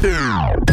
Yeah.